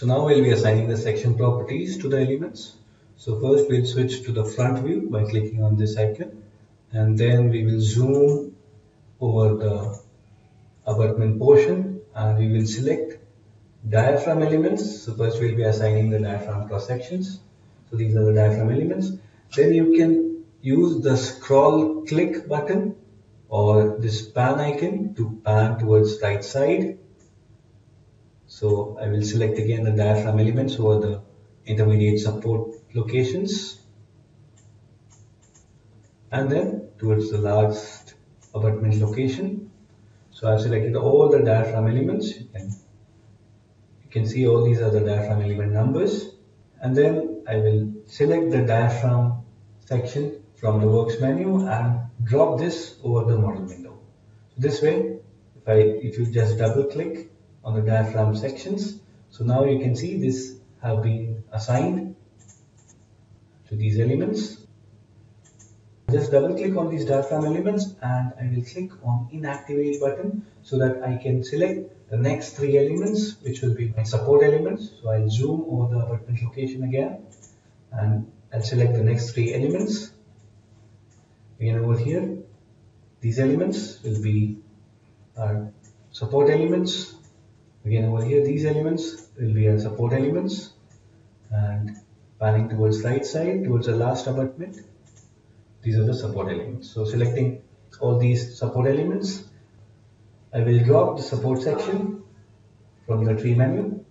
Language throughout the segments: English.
So now we'll be assigning the section properties to the elements. So first we'll switch to the front view by clicking on this icon and then we will zoom over the abutment portion and we will select diaphragm elements. So first we'll be assigning the diaphragm cross sections. So these are the diaphragm elements. Then you can use the scroll click button or this pan icon to pan towards right side. So I will select again the diaphragm elements over the intermediate support locations and then towards the last abutment location. So I've selected all the diaphragm elements and you can see all these are the diaphragm element numbers and then I will select the diaphragm section from the works menu and drop this over the model window. So this way if I if you just double click on the diaphragm sections so now you can see this have been assigned to these elements. Just double click on these diaphragm elements and I will click on inactivate button so that I can select the next three elements which will be my support elements. So I'll zoom over the abutment location again and I'll select the next three elements. Again over here, these elements will be our support elements. Again over here, these elements will be our support elements. And panning towards right side towards the last abutment these are the support elements. So selecting all these support elements I will drop the support section from the tree menu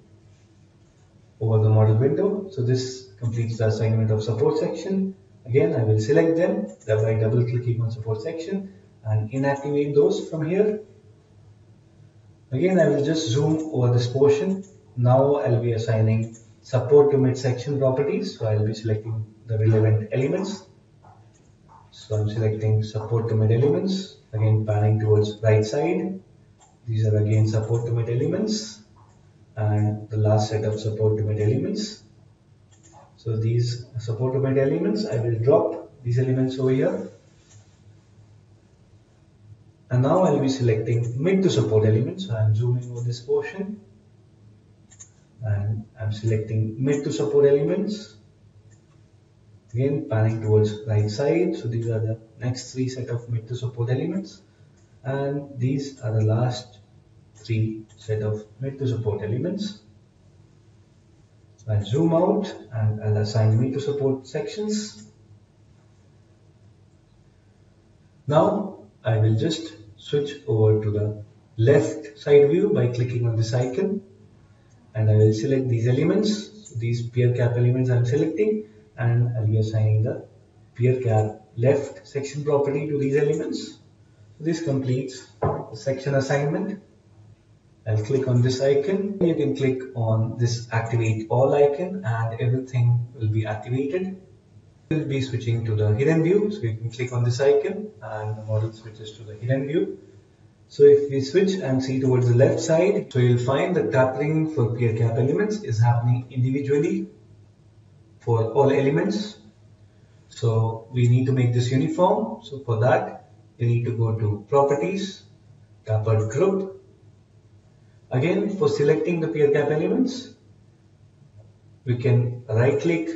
over the model window. So this completes the assignment of support section. Again I will select them by double clicking on support section and inactivate those from here again I will just zoom over this portion now I'll be assigning support to midsection properties. So I'll be selecting the relevant elements. So I'm selecting support to mid elements. Again, panning towards right side. These are again support to mid elements. And the last set of support to mid elements. So these support to mid elements, I will drop these elements over here. And now I'll be selecting mid to support elements. So I'm zooming over this portion. And I'm selecting mid to support elements. Again panning towards right side. So these are the next three set of mid to support elements. And these are the last three set of mid to support elements. I'll zoom out and I'll assign mid to support sections. Now I will just switch over to the left side view by clicking on this icon and I will select these elements. So these pier cap elements I'm selecting and I'll be assigning the pier cap left section property to these elements. This completes the section assignment. I'll click on this icon. You can click on this activate all icon and everything will be activated. We'll be switching to the hidden view. So you can click on this icon and the model switches to the hidden view. So if we switch and see towards the left side, so you'll find the tapering for pier cap elements is happening individually for all elements. So we need to make this uniform. So for that, we need to go to properties, tapered group. Again, for selecting the pier cap elements, we can right click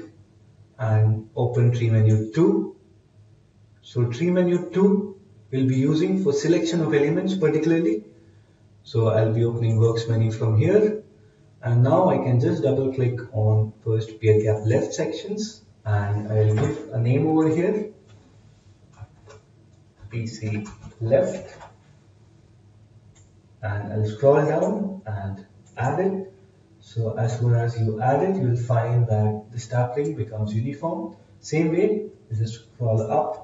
and open tree menu 2. So tree menu 2 we'll be using for selection of elements particularly. So I'll be opening works menu from here and now I can just double click on first pier cap left sections and I'll give a name over here PC left and I'll scroll down and add it. So as soon as you add it, you'll find that the tapering becomes uniform. Same way, you just scroll up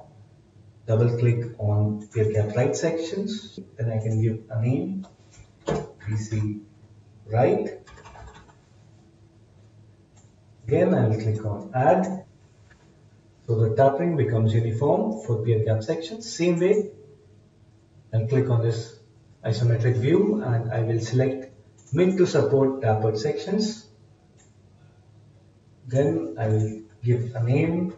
double click on pier cap right sections then I can give a name PC right again I will click on add. So the tapering becomes uniform for pier cap sections. Same way I'll click on this isometric view and I will select mid to support tapered sections then I will give a name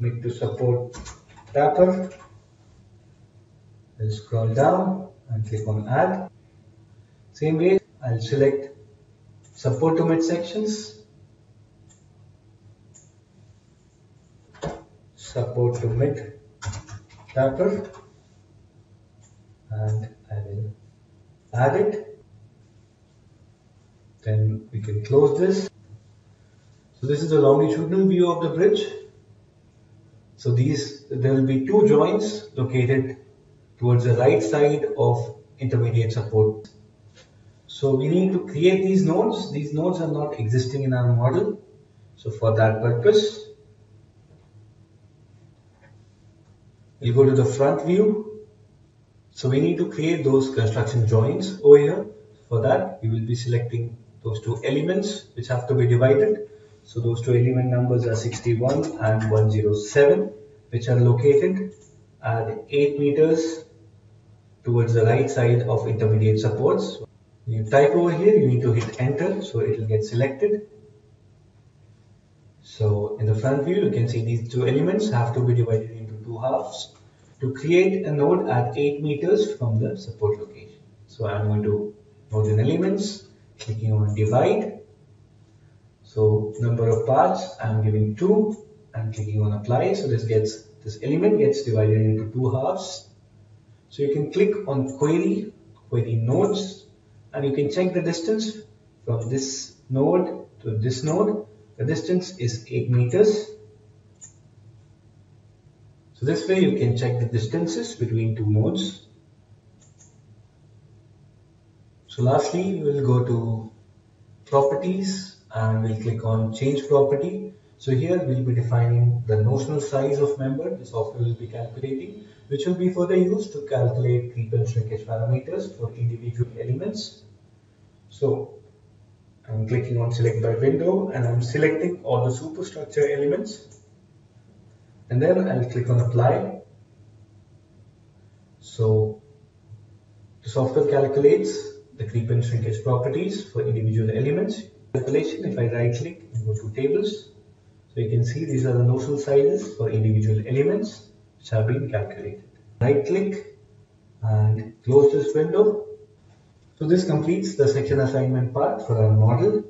mid to support taper. I'll scroll down and click on add. Same way, I'll select support to mid sections, support to mid taper, and I will add it. Then we can close this. So this is the longitudinal view of the bridge. So these, there will be two joints located towards the right side of intermediate support. So we need to create these nodes. These nodes are not existing in our model. So for that purpose, we'll go to the front view. So we need to create those construction joints over here. For that, we will be selecting those two elements which have to be divided. So those two element numbers are 61 and 107 which are located at 8 meters towards the right side of intermediate supports. You type over here, you need to hit enter so it will get selected. So in the front view, you can see these two elements have to be divided into two halves to create a node at 8 meters from the support location. So I'm going to node elements, clicking on divide. So number of parts, I'm giving 2 and clicking on apply. So this gets this element gets divided into two halves. So you can click on query, query nodes and you can check the distance from this node to this node. The distance is 8 meters. This way you can check the distances between two nodes. So lastly, we will go to properties and we'll click on change property. So here we'll be defining the notional size of member the software will be calculating, which will be further used to calculate creep and shrinkage parameters for individual elements. So I'm clicking on select by window and I'm selecting all the superstructure elements and then I'll click on apply. So the software calculates the creep and shrinkage properties for individual elements. Calculation, if I right click and go to tables, so you can see these are the notional sizes for individual elements which have been calculated. Right click and close this window so this completes the section assignment part for our model.